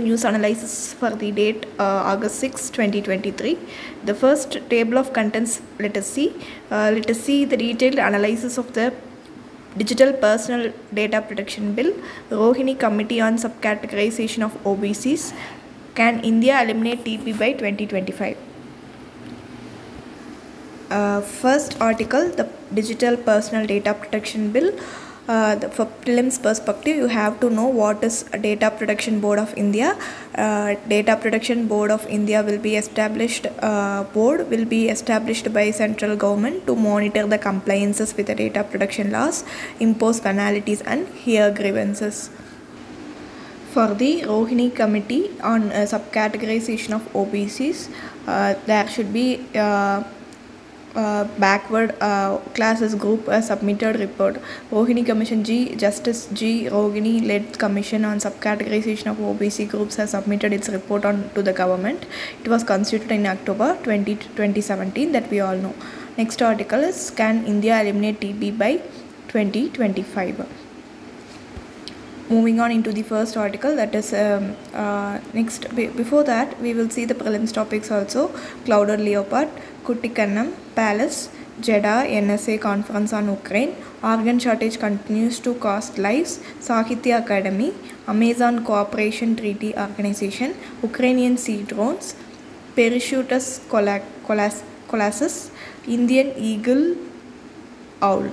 news analysis for the date uh, August 6, 2023. The first table of contents, let us see. Uh, let us see the detailed analysis of the Digital Personal Data Protection Bill, Rohini Committee on Subcategorization of OBCs. Can India eliminate TB by 2025? Uh, first article, the Digital Personal Data Protection Bill. Uh, the, for prelims perspective you have to know what is data protection board of india. Uh, data protection board of india will be established uh, board will be established by central government to monitor the compliances with the data protection laws impose penalties and hear grievances. For the rohini committee on uh, subcategorization of obcs uh, there should be uh, backward uh, classes group uh, submitted report. Rohini Commission G, Justice G. Rohini led commission on subcategorization of OBC groups has submitted its report on to the government. It was constituted in October 20, 2017 that we all know. Next article is Can India eliminate TB by 2025? moving on into the first article that is um, uh, next before that we will see the prelims topics also clouded leopard Kuttikannam Palace Jeddah NSA conference on Ukraine. Organ shortage continues to cost lives. Sahitya Akademi Amazon Cooperation Treaty Organization Ukrainian sea drones Parachutist Colossus Indian Eagle Owl.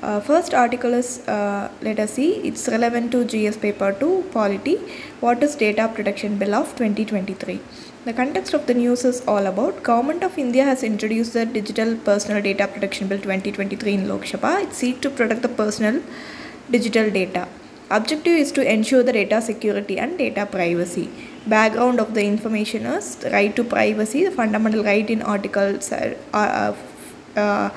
Uh, first article is uh, let us see. It's relevant to gs paper 2 polity. What is data protection bill of 2023 the context of the news is all about government of india has introduced the digital personal data protection bill 2023 in lok sabha. It seeks to protect the personal digital data. Objective is to ensure the data security and data privacy. Background of the information is the right to privacy the fundamental right in articles uh, uh,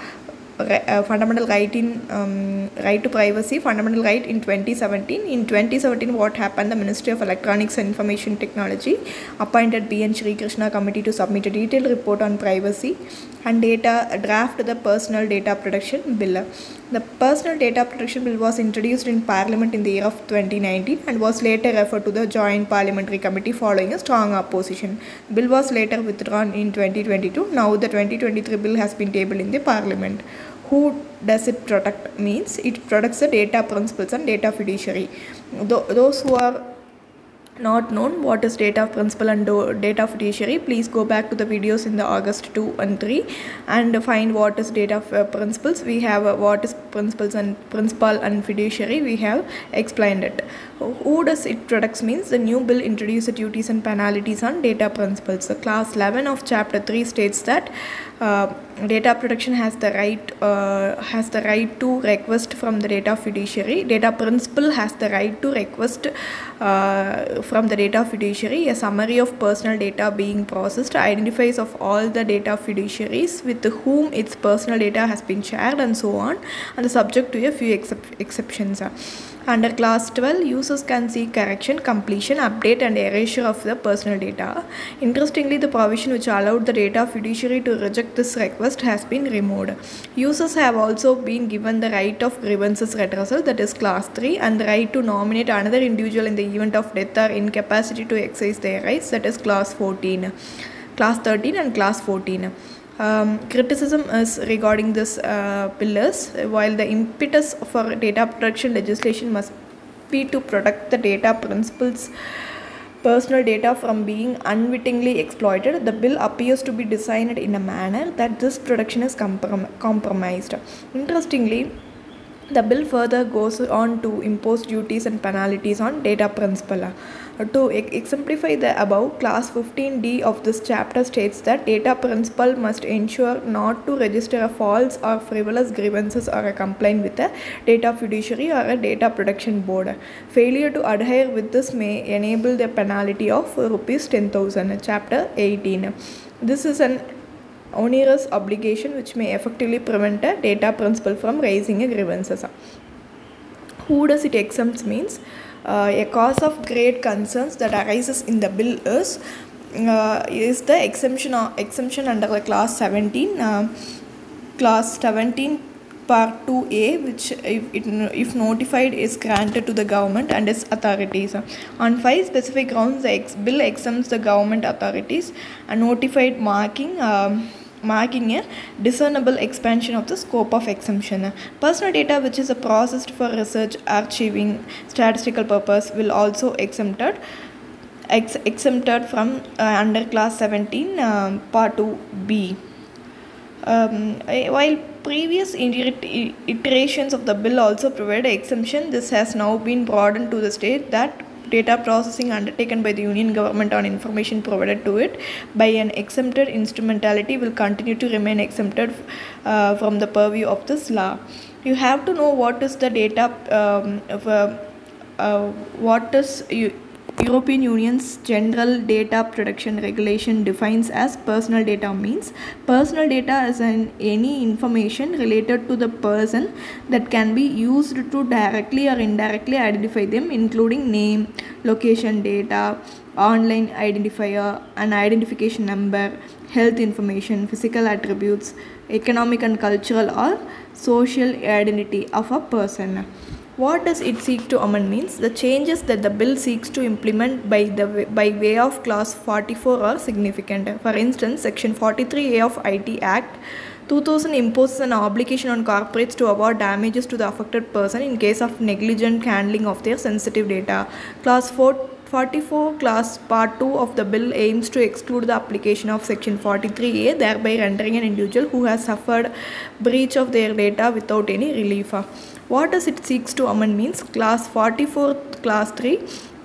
uh, fundamental right in um, right to privacy fundamental right in 2017 in 2017 what happened? The ministry of electronics and information technology appointed bn Srikrishna committee to submit a detailed report on privacy and data draft the personal data protection bill. The personal data protection bill was introduced in parliament in the year of 2019 and was later referred to the joint parliamentary committee following a strong opposition. Bill was later withdrawn in 2022 now the 2023 bill has been tabled in the parliament who does it protect means it protects the data principles and data fiduciary. Th- those who are not known what is data principle and data fiduciary please go back to the videos in the august 2 and 3 and find what is data uh, principles. We have uh, what is principles and principal and fiduciary we have explained it. Who does it protects means the new bill introduces duties and penalties on data principles the class 11 of chapter 3 states that uh, data protection has the right uh, has the right to request from the data fiduciary. Data principal has the right to request uh, from the data fiduciary a summary of personal data being processed identifies of all the data fiduciaries with whom its personal data has been shared and so on subject to a few excep- exceptions under class 12 users can see correction completion update and erasure of the personal data. Interestingly the provision which allowed the data fiduciary to reject this request has been removed. Users have also been given the right of grievances redressal that is class 3 and the right to nominate another individual in the event of death or incapacity to exercise their rights that is class 14 class 13 and class 14 um, criticism is regarding this uh, pillars while the impetus for data protection legislation must be to protect the data principles personal data from being unwittingly exploited the bill appears to be designed in a manner that this protection is comprom- compromised interestingly the bill further goes on to impose duties and penalties on data principal. To exemplify the above, class 15D of this chapter states that data principal must ensure not to register a false or frivolous grievances or a complaint with a data fiduciary or a data protection board. Failure to adhere with this may enable the penalty of rupees 10,000. Chapter 18. This is an onerous obligation which may effectively prevent a data principal from raising a grievances. Who does it exempt means a cause of great concerns that arises in the bill is uh, is the exemption of, exemption under the class 17 uh, class 17 part 2a which if, it, if notified is granted to the government and its authorities. On five specific grounds the ex- bill exempts the government authorities and notified marking um, marking a discernible expansion of the scope of exemption. Personal data which is processed for research archiving statistical purpose will also exempted ex- exempted from uh, under class 17 um, part 2b um, while previous iterations of the bill also provided exemption, this has now been broadened to the state that data processing undertaken by the union government on information provided to it by an exempted instrumentality will continue to remain exempted uh, from the purview of this law. You have to know what is the data, um, of, uh, uh, what is you, European Union's General Data Protection Regulation defines as personal data means personal data is an any information related to the person that can be used to directly or indirectly identify them including name, location data, online identifier, an identification number, health information, physical attributes, economic and cultural or social identity of a person. What does it seek to amend means the changes that the bill seeks to implement by the by way of clause 44 are significant. For instance, section 43A of IT Act 2000 imposes an obligation on corporates to award damages to the affected person in case of negligent handling of their sensitive data. Clause 4 44 class part 2 of the bill aims to exclude the application of section 43a thereby rendering an individual who has suffered breach of their data without any relief what does it seeks to amend means class 44 class 3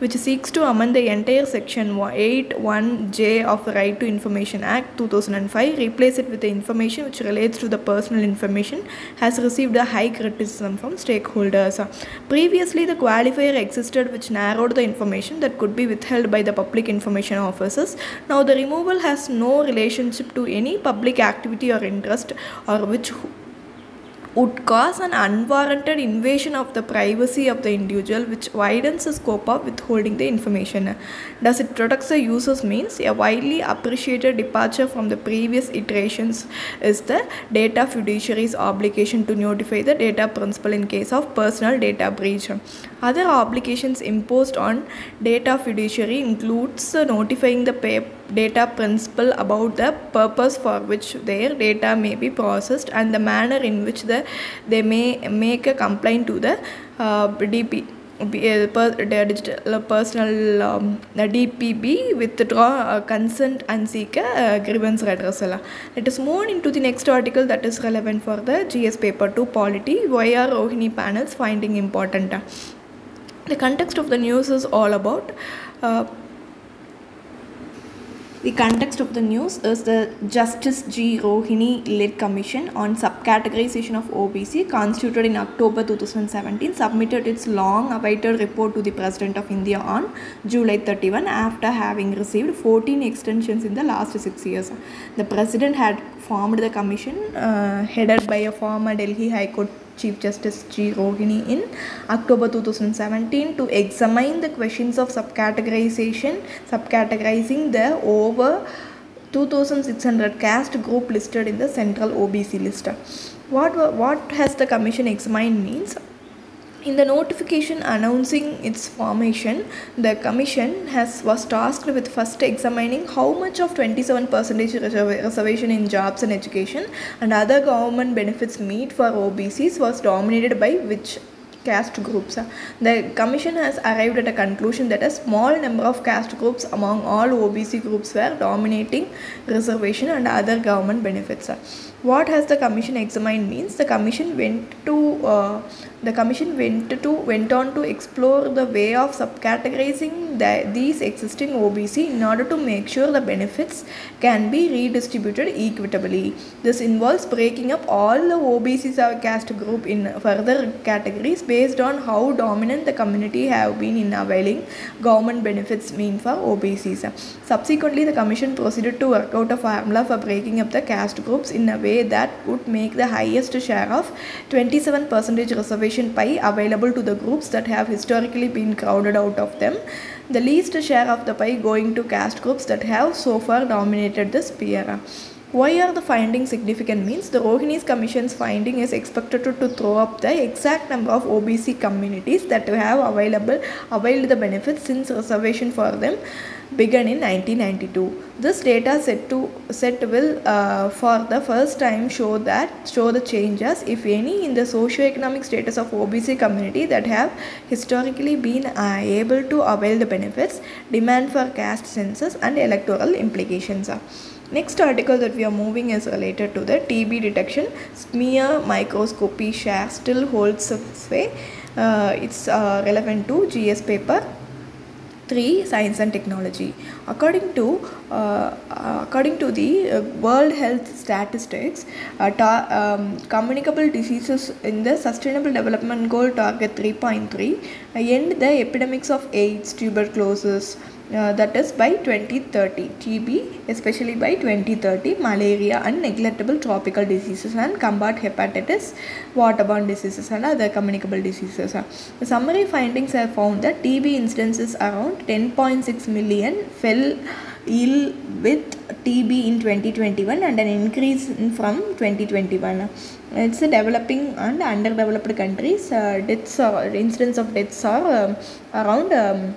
which seeks to amend the entire section 81J of Right to Information Act 2005, replace it with the information which relates to the personal information, has received a high criticism from stakeholders. Previously, the qualifier existed which narrowed the information that could be withheld by the public information officers. Now, the removal has no relationship to any public activity or interest or which would cause an unwarranted invasion of the privacy of the individual which widens the scope of withholding the information. Does it protect the users means a widely appreciated departure from the previous iterations is the data fiduciary's obligation to notify the data principal in case of personal data breach. Other obligations imposed on data fiduciary includes notifying the data principal about the purpose for which their data may be processed and the manner in which the, they may make a complaint to the uh, DP. uh, digital personal um, DPB withdraw uh, consent and seek a uh, grievance redressal. Let us move into the next article that is relevant for the GS paper 2 polity. Why are Rohini panels finding important? The context of the news is all about uh, the context of the news is the Justice G. Rohini led commission on subcategorization of OBC constituted in October 2017 submitted its long awaited report to the President of India on July 31 after having received 14 extensions in the last 6 years. The President had formed the commission uh, headed by a former Delhi High Court Chief Justice G. Rohini in October 2017 to examine the questions of subcategorization, subcategorizing the over 2600 caste group listed in the central OBC list. What, what has the commission examined means? In the notification announcing its formation, the commission has was tasked with first examining how much of 27 percentage reservation in jobs and education and other government benefits meet for OBCs was dominated by which caste groups. The commission has arrived at a conclusion that a small number of caste groups among all OBC groups were dominating reservation and other government benefits. What has the commission examined means the commission went to uh, the commission went to went on to explore the way of subcategorizing the, these existing OBC in order to make sure the benefits can be redistributed equitably. This involves breaking up all the OBC caste group in further categories based on how dominant the community have been in availing government benefits mean for OBCs. Subsequently, the commission proceeded to work out a formula for breaking up the caste groups in a way that would make the highest share of 27 percentage pie available to the groups that have historically been crowded out of them. The least share of the pie going to caste groups that have so far dominated this sphere why are the findings significant means the rohini's commission's finding is expected to, to throw up the exact number of obc communities that have available availed the benefits since reservation for them began in 1992 this data set to set will uh, for the first time show that show the changes if any in the socio-economic status of obc community that have historically been uh, able to avail the benefits demand for caste census and electoral implications Next article that we are moving is related to the TB detection. Smear microscopy share still holds sway. Uh, it's uh, relevant to GS paper 3 science and technology. According to uh, according to the uh, world health statistics uh, um, communicable diseases in the sustainable development goal target 3.3 end the epidemics of aids tuberculosis uh, that is by 2030 TB especially by 2030 malaria and neglectable tropical diseases and combat hepatitis waterborne diseases and other communicable diseases. The summary findings have found that TB incidences around 10.6 million fell ill with TB in 2021 and an increase in from 2021 it's a developing and underdeveloped countries uh, deaths or incidence of deaths are um, around um,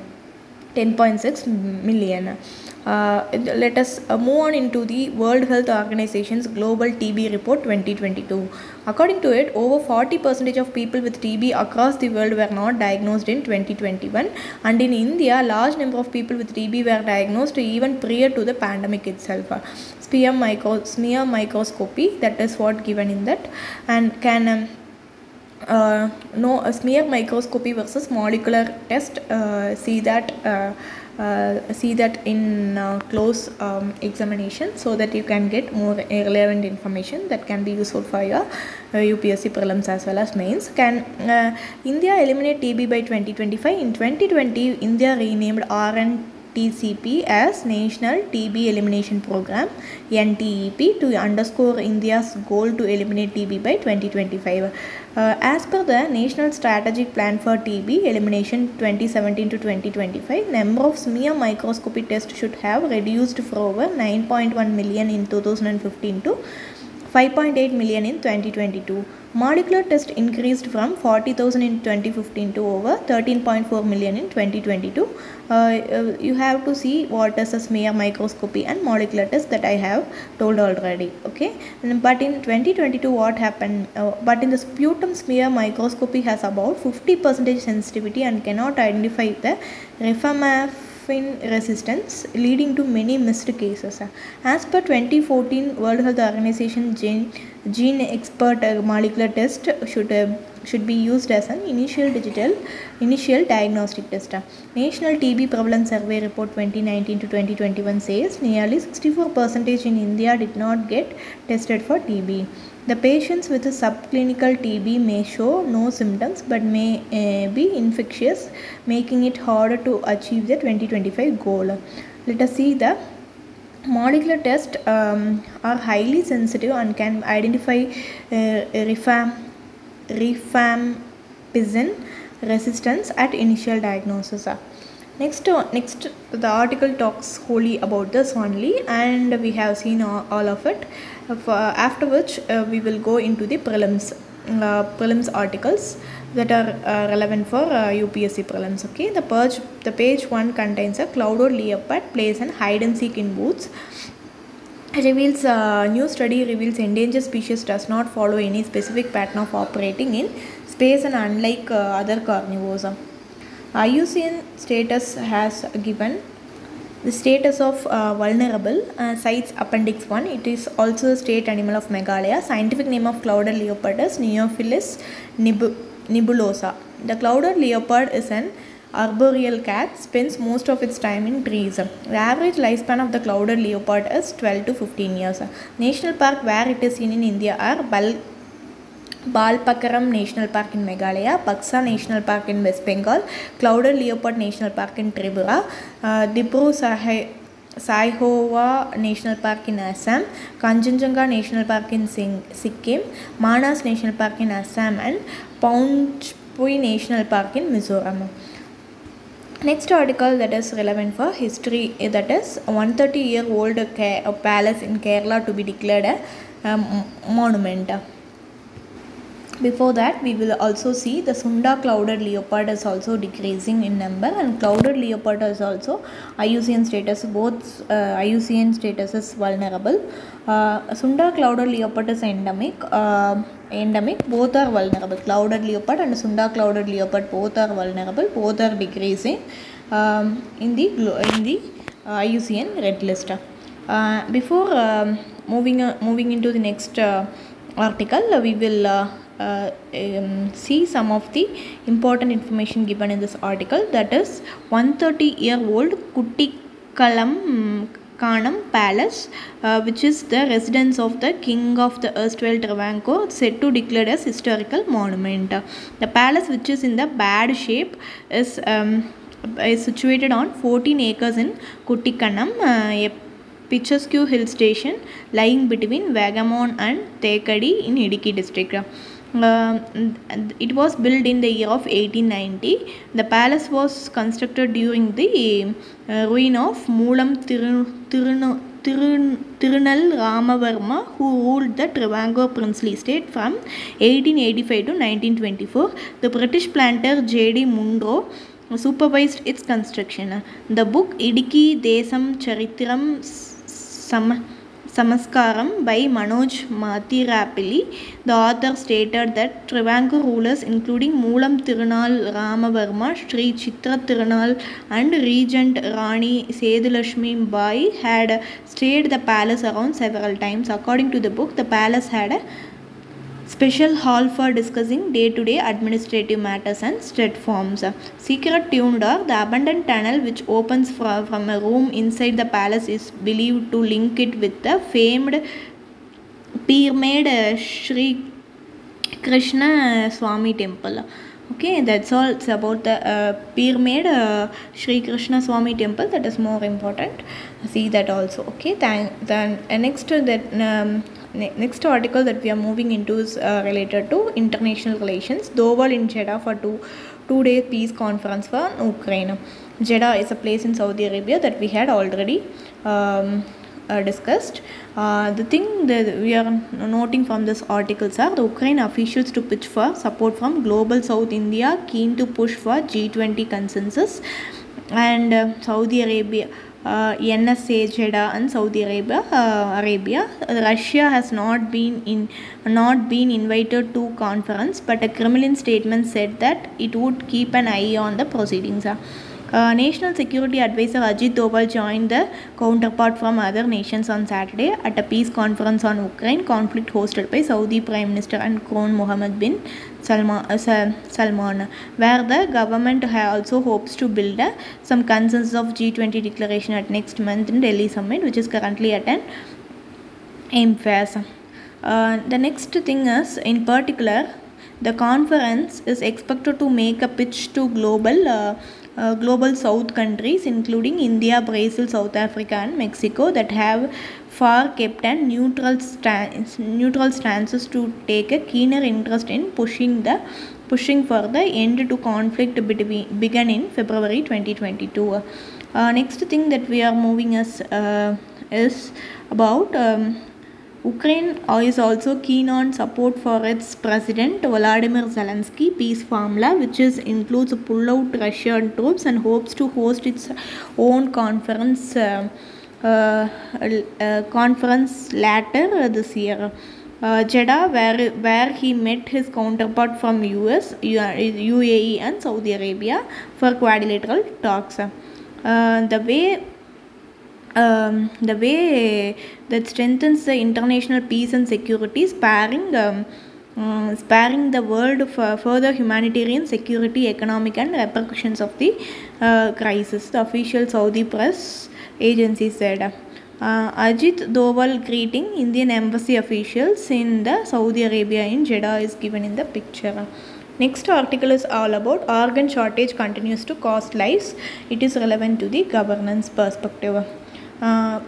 10.6 million. Uh, let us uh, move on into the World Health Organization's Global TB Report 2022. According to it, over 40% of people with TB across the world were not diagnosed in 2021, and in India, large number of people with TB were diagnosed even prior to the pandemic itself. Smear, micro, smear microscopy, that is what given in that, and can um, uh, no smear microscopy versus molecular test uh, see that uh, uh, see that in uh, close um, examination so that you can get more relevant information that can be useful for your uh, UPSC prelims as well as mains. Can uh, India eliminate TB by 2025? In 2020, India renamed RNTCP as National TB Elimination Program NTEP to underscore India's goal to eliminate TB by 2025. Uh, as per the National Strategic Plan for TB Elimination 2017 to 2025, number of smear microscopy tests should have reduced from over 9.1 million in 2015 to 5.8 million in 2022. Molecular test increased from 40,000 in 2015 to over 13.4 million in 2022. Uh, uh, you have to see what is a smear microscopy and molecular test that I have told already. Okay, but in 2022, what happened? Uh, but in the sputum smear microscopy has about 50% sensitivity and cannot identify the rifampicin resistance, leading to many missed cases. As per 2014 World Health Organization gene, GeneXpert uh, molecular test should uh, should be used as an initial digital initial diagnostic test. National TB Prevalence Survey Report 2019 to 2021 says nearly 64 percentage in India did not get tested for TB. The patients with a subclinical TB may show no symptoms but may uh, be infectious, making it harder to achieve the 2025 goal. Let us see the molecular tests um, are highly sensitive and can identify uh, rifam, rifampicin resistance at initial diagnosis. Next, next the article talks wholly about this only and we have seen all, all of it. Uh, after which uh, we will go into the prelims, uh, prelims articles that are uh, relevant for uh, UPSC prelims. Okay, the page the page one contains a cloud or leopard plays an hide and seek in booths. Reveals uh, new study reveals endangered species does not follow any specific pattern of operating in space and unlike other carnivores. IUCN status has given the status of uh, vulnerable uh, appendix 1 it is also a state animal of meghalaya scientific name of clouded leopard is Neofelis nib- nebulosa. The clouded leopard is an arboreal cat spends most of its time in trees the average lifespan of the clouded leopard is 12 to 15 years. National park where it is seen in india are Bal- Balphakram National Park in Meghalaya, Buxa National Park in West Bengal, Clouded Leopard National Park in Tripura, uh, Dibru Sahay Saikhowa National Park in Assam, Kanchenjunga National Park in Sikkim, Manas National Park in Assam and Phawngpui National Park in Mizoram. Next article that is relevant for history eh, that is 130 year old palace in Kerala to be declared a um, monument. Before that, we will also see the Sunda clouded leopard is also decreasing in number, and clouded leopard is also IUCN status. Both uh, IUCN status is vulnerable. Uh, Sunda clouded leopard is endemic. Uh, endemic. Both are vulnerable. Clouded leopard and Sunda clouded leopard both are vulnerable. Both are decreasing um, in the in the uh, IUCN red list. Uh, before um, moving uh, moving into the next article, we will uh, um, see some of the important information given in this article. That is, 130 year old Kuttikalam Kanam Palace, uh, which is the residence of the king of the erstwhile Travancore, said to declared as historical monument. The palace, which is in the bad shape, is um, is situated on 14 acres in Kuttikanam, uh, a picturesque hill station lying between Vagamon and Thekkady in Idukki district. Um, it was built in the year of 1890. The palace was constructed during the uh, ruin of Moolam Tirunal Ramavarma, who ruled the Travancore princely state from 1885 to 1924. The British planter J.D. Munro supervised its construction. The book Idukki Desam Charitram Sam, Samaskaram by Manoj Mathi. Mathirapilli, the author stated that Travancore rulers including Moolam Tirunal Ramavarma, Sri Chitra Tirunal and Regent Rani Sedulashmi Bai had stayed the palace around several times. According to the book, the palace had a special hall for discussing day-to-day administrative matters and state forms. Secret tuned door, the abandoned tunnel which opens from, from a room inside the palace is believed to link it with the famed Peermade uh, Sri Krishna Swami temple. Okay, that's all it's about the uh, Peermade uh, Sri Krishna Swami temple. That is more important. See that also. Okay, thank then uh, next uh, that um, ne- next article that we are moving into is uh, related to international relations. Doval in Jeddah for two two day peace conference for Ukraine. Jeddah is a place in Saudi Arabia that we had already um, uh, discussed. Uh, the thing that we are noting from this articles are the Ukraine officials to pitch for support from Global South India, keen to push for G20 consensus, and uh, Saudi Arabia. Uh, NSA Jeddah and Saudi Arabia, uh, Arabia. Russia has not been in, not been invited to conference, but a Kremlin statement said that it would keep an eye on the proceedings. Uh, National Security Advisor Ajit Doval joined the counterpart from other nations on Saturday at a peace conference on Ukraine conflict hosted by Saudi Prime Minister and Crown Mohammed bin Salman, uh, where the government also hopes to build some consensus of G20 declaration at next month in Delhi summit, which is currently at an aim phase. Uh, the next thing is, in particular, the conference is expected to make a pitch to global uh, uh, global south countries including India, Brazil, South Africa and Mexico that have far kept neutral stance, neutral stances to take a keener interest in pushing the pushing for the end to conflict between began in February 2022. Uh, next thing that we are moving us uh, is about um, Ukraine is also keen on support for its president Volodymyr Zelensky peace formula, which is includes pull out Russian troops and hopes to host its own conference uh, conference later this year. Uh, Jeddah, where where he met his counterpart from US, UAE, and Saudi Arabia for quadrilateral talks. Uh, the way um, the way that strengthens the international peace and security, sparing um, uh, sparing the world for further humanitarian, security, economic, and repercussions of the uh, crisis. The official Saudi press agency said. Uh, Ajit Doval greeting Indian embassy officials in the Saudi Arabia in Jeddah is given in the picture. Next article is all about organ shortage continues to cost lives. It is relevant to the governance perspective. Uh,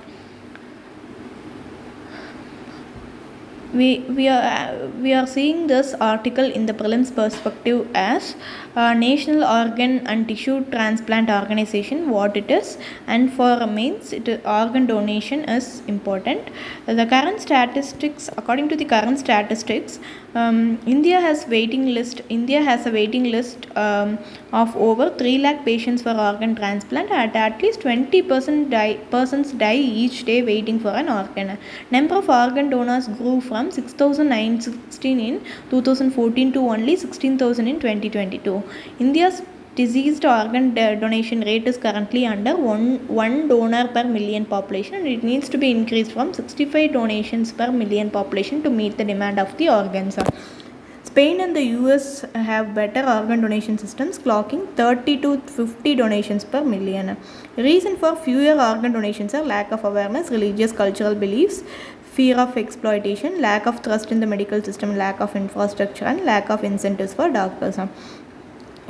we we are we are seeing this article in the prelims perspective as national organ and tissue transplant organization what it is. And for means it organ donation is important. The current statistics according to the current statistics um, india has waiting list india has a waiting list um, of over 3 lakh patients for organ transplant. At at least 20 percent die, persons die each day waiting for an organ. Number of organ donors grew from 6916 in 2014 to only 16000 in 2022 india's diseased organ donation rate is currently under one, one donor per million population and it needs to be increased from 65 donations per million population to meet the demand of the organs Spain and the US have better organ donation systems, clocking 30 to 50 donations per million. Reason for fewer organ donations are lack of awareness, religious cultural beliefs, fear of exploitation, lack of trust in the medical system, lack of infrastructure, and lack of incentives for doctors.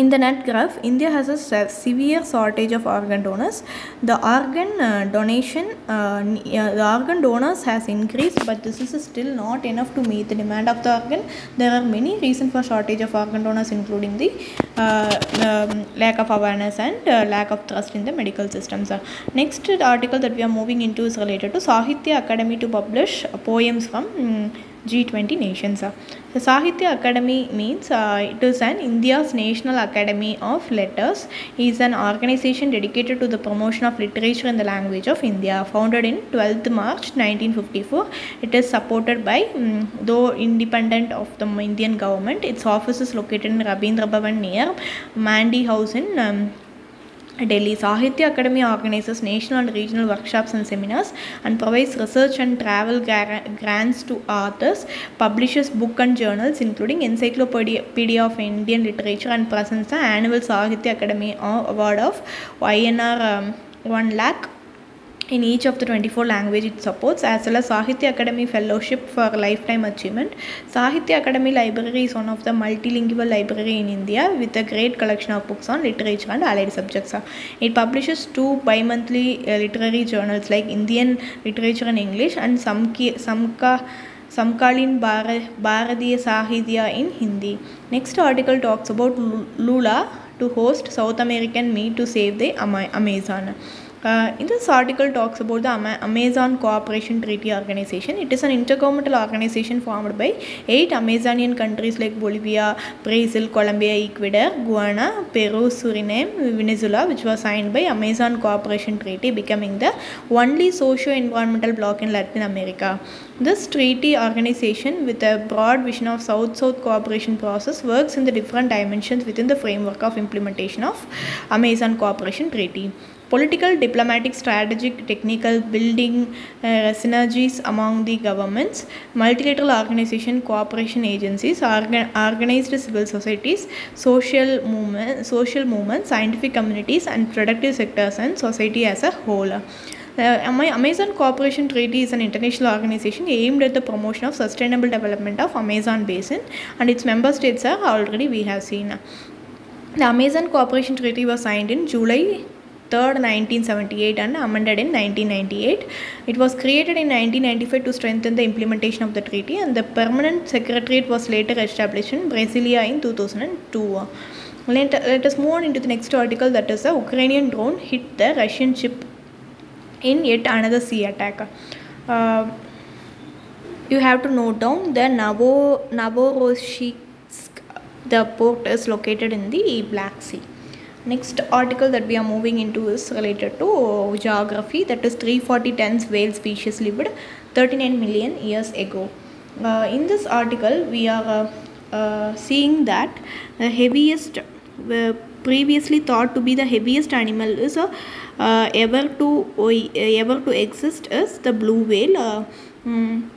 In the net graph, India has a severe shortage of organ donors. The organ uh, donation, uh, uh, the organ donors has increased, but this is still not enough to meet the demand of the organ. There are many reasons for shortage of organ donors, including the uh, um, lack of awareness and uh, lack of trust in the medical systems. Uh, next article that we are moving into is related to Sahitya Akademi to publish poems from. mm, G20 nations. The Sahitya Akademi means uh, it is an India's National Academy of Letters. It is an organization dedicated to the promotion of literature in the language of India. Founded in 12th March 1954, it is supported by, mm, though independent of the Indian government, its office is located in Rabindra Bhavan near Mandi House in um, Delhi Sahitya Akademi organizes national and regional workshops and seminars and provides research and travel grants to authors, publishes book and journals including Encyclopedia of Indian Literature and presents the annual Sahitya Akademi Award of YNR um, 1 lakh in each of the 24 language it supports as well as Sahitya Akademi Fellowship for Lifetime Achievement. Sahitya Akademi Library is one of the multilingual library in India with a great collection of books on literature and allied subjects. It publishes two bi-monthly uh, literary journals like Indian Literature in English and Samki, Samka Samkalin Bhara- Bharatiya Sahitya in Hindi. Next article talks about Lula to host South American meet to save the Ama- Amazon. Uh, in this article talks about the Amazon Cooperation Treaty Organization. It is an intergovernmental organization formed by eight Amazonian countries like Bolivia, Brazil, Colombia, Ecuador, Guyana, Peru, Suriname, Venezuela, which was signed by Amazon Cooperation Treaty, becoming the only socio-environmental bloc in Latin America. This treaty organization, with a broad vision of South-South cooperation process, works in the different dimensions within the framework of implementation of Amazon Cooperation Treaty political, diplomatic, strategic, technical, building uh, synergies among the governments, multilateral organization, cooperation agencies, organ- organized civil societies, social movement, social movements, scientific communities, and productive sectors and society as a whole. Uh, Amazon Cooperation Treaty is an international organization aimed at the promotion of sustainable development of Amazon basin, and its member states are already we have seen. The Amazon Cooperation Treaty was signed in July 3rd, 1978 and amended in 1998. It was created in 1995 to strengthen the implementation of the treaty and the permanent secretariat was later established in Brasilia in 2002. Let, let us move on into the next article that is the Ukrainian drone hit the Russian ship in yet another sea attack. Uh, you have to note down the Navo. The port is located in the Black Sea. Next article that we are moving into is related to geography. That is 340 tons whale species lived 39 million years ago. Uh, in this article, we are uh, uh, seeing that the heaviest, uh, previously thought to be the heaviest animal is uh, uh, ever to ever to exist is the blue whale. Mm,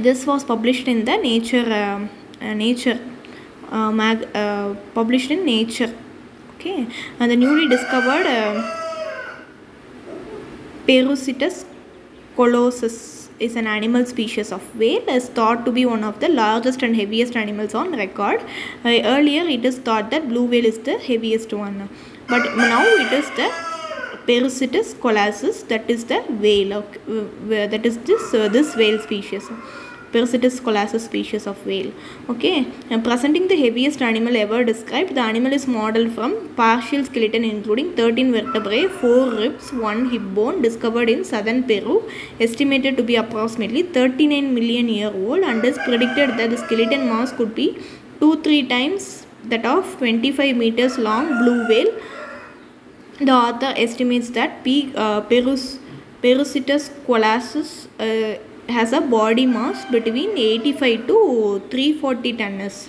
this was published in the Nature Nature mag published in Nature. Okay, and the newly discovered uh, colossus is an animal species of whale is thought to be one of the largest and heaviest animals on record. Uh, earlier, it is thought that blue whale is the heaviest one, but now it is the Perucetus colossus that is the whale. Okay, uh, that is this uh, this whale species. Perucetus colossus species of whale. Okay, and presenting the heaviest animal ever described, the animal is modeled from partial skeleton including 13 vertebrae, 4 ribs, 1 hip bone discovered in southern Peru, estimated to be approximately 39 million year old and is predicted that the skeleton mass could be 2-3 times that of 25 meters long blue whale. The author estimates that P. Uh, Perus, Perucetus colossus uh, has a body mass between 85 to 340 tons.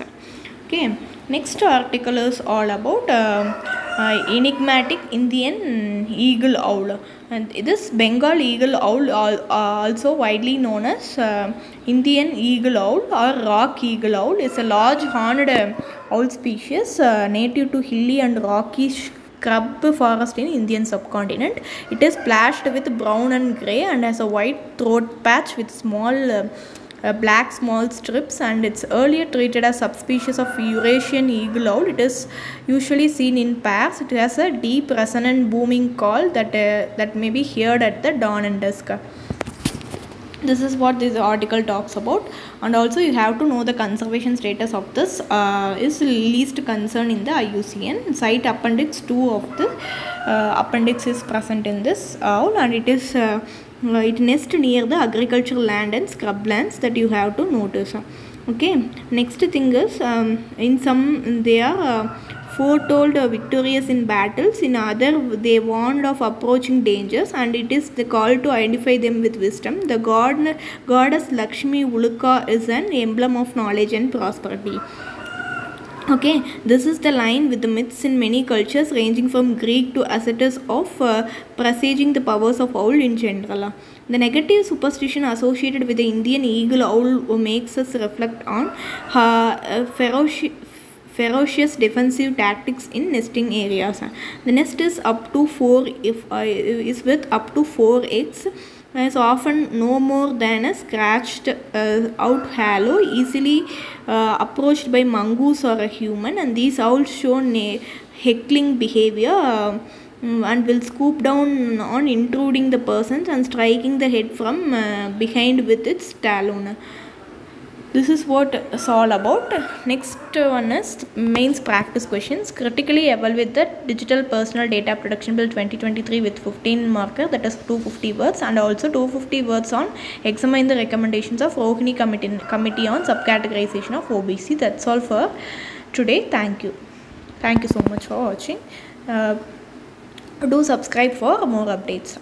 Okay, next article is all about uh, uh, enigmatic Indian eagle owl. And this Bengal eagle owl, also widely known as uh, Indian eagle owl or rock eagle owl, is a large horned uh, owl species uh, native to hilly and rocky scrub forest in Indian subcontinent. It is splashed with brown and grey and has a white throat patch with small uh, uh, black small strips and it's earlier treated as subspecies of Eurasian eagle owl. It is usually seen in pairs. It has a deep resonant booming call that uh, that may be heard at the dawn and dusk this is what this article talks about. And also you have to know the conservation status of this uh, is least concern in the IUCN CITES appendix 2 of the uh, appendix is present in this owl and it is uh, it nests near the agricultural land and scrublands that you have to notice. Okay. Next thing is um, in some they are uh, foretold uh, victorious in battles. In other they warned of approaching dangers and it is the call to identify them with wisdom. The god goddess lakshmi uluka is an emblem of knowledge and prosperity. Okay this is the line with the myths in many cultures ranging from greek to ascetus of uh, presaging the powers of owl in general. The negative superstition associated with the indian eagle owl makes us reflect on her uh, ferocious ferocious defensive tactics in nesting areas. The nest is up to 4 if uh, is with up to 4 eggs. Is often no more than a scratched uh, out hollow, easily uh, approached by mongoose or a human. And these owls show heckling behavior uh, and will scoop down on intruding the persons and striking the head from uh, behind with its talon this is what it's all about. Next one is mains practice questions. Critically evaluate the digital personal data protection bill 2023 with 15 marker that is 250 words and also 250 words on examine the recommendations of rohini committee committee on subcategorization of obc that's all for today. Thank you. Thank you so much for watching. Uh, do subscribe for more updates